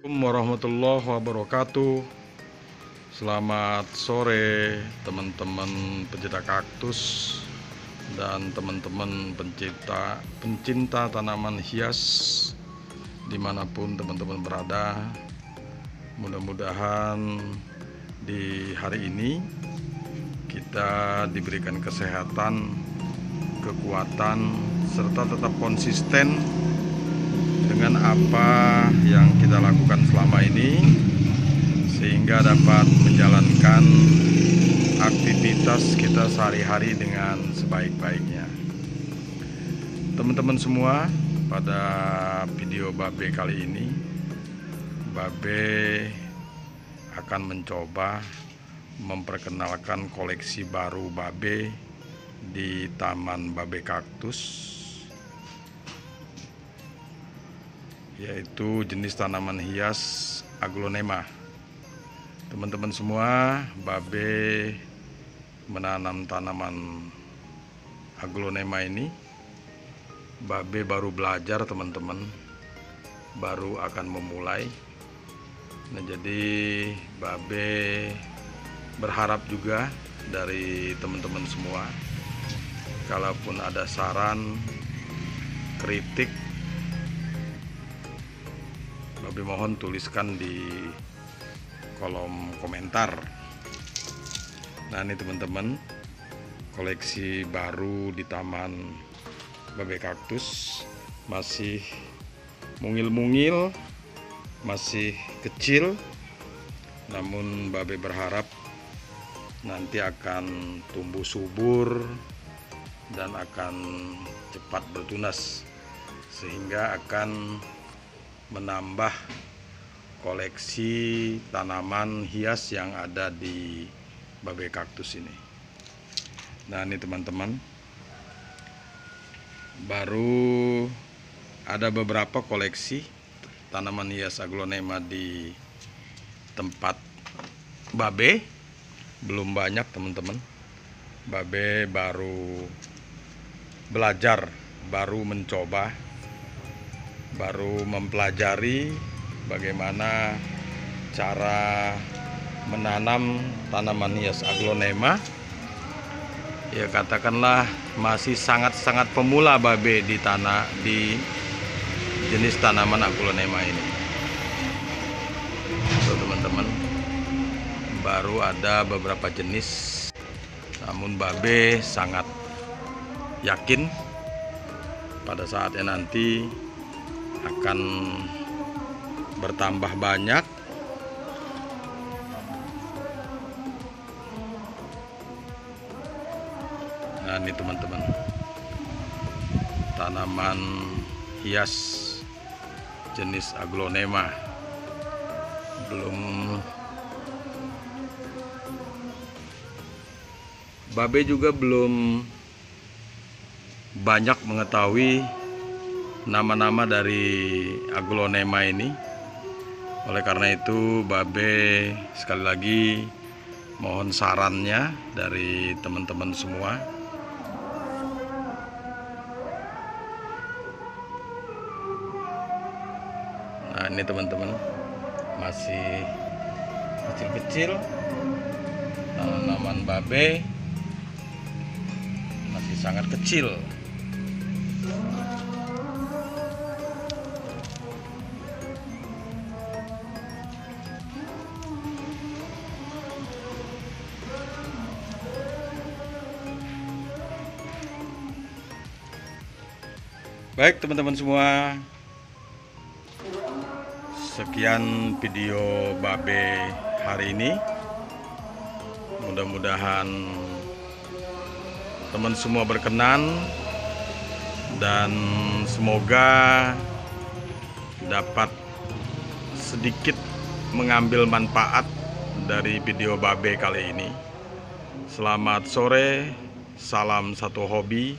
Assalamualaikum warahmatullahi wabarakatuh. Selamat sore teman-teman pencinta kaktus dan teman-teman pencinta pencinta tanaman hias di mana pun teman-teman berada. Mudah-mudahan di hari ini kita diberikan kesehatan kekuatan serta tetap konsisten dengan apa yang kita lakukan selama ini sehingga dapat menjalankan aktivitas kita sehari-hari dengan sebaik-baiknya. Teman-teman semua, pada video Babe kali ini Babe akan mencoba memperkenalkan koleksi baru Babe di Taman Babe Kaktus yaitu jenis tanaman hias aglonema. Teman-teman semua, Babe menanam tanaman aglonema ini. Babe baru belajar, teman-teman. Baru akan memulai. Nah, jadi Babe berharap juga dari teman-teman semua kalaupun ada saran kritik Babi mohon tuliskan di kolom komentar. Nah ini teman-teman koleksi baru di Taman Babe Kaktus masih mungil-mungil, masih kecil, namun Babe berharap nanti akan tumbuh subur dan akan cepat bertunas sehingga akan menambah koleksi tanaman hias yang ada di Babe Kaktus ini. Nah, ini teman-teman. Baru ada beberapa koleksi tanaman hias aglonema di tempat Babe. Belum banyak, teman-teman. Babe baru belajar, baru mencoba baru mempelajari bagaimana cara menanam tanaman hias aglonema. Ya katakanlah masih sangat-sangat pemula babe di tanah di jenis tanaman aglonema ini. So teman-teman baru ada beberapa jenis. Namun babe sangat yakin pada saatnya nanti akan bertambah banyak. Nah ini teman-teman. Tanaman hias jenis aglonema. Belum. Babe juga belum banyak mengetahui nama-nama dari aglonema ini. Oleh karena itu Babe sekali lagi mohon sarannya dari teman-teman semua. Nah ini teman-teman masih kecil-kecil. Tanaman Babe masih sangat kecil Baik teman-teman semua. Sekian video Babe hari ini. Mudah-mudahan Teman semua berkenan Dan semoga Dapat Sedikit Mengambil manfaat Dari video Babe kali ini. Selamat sore Salam satu hobi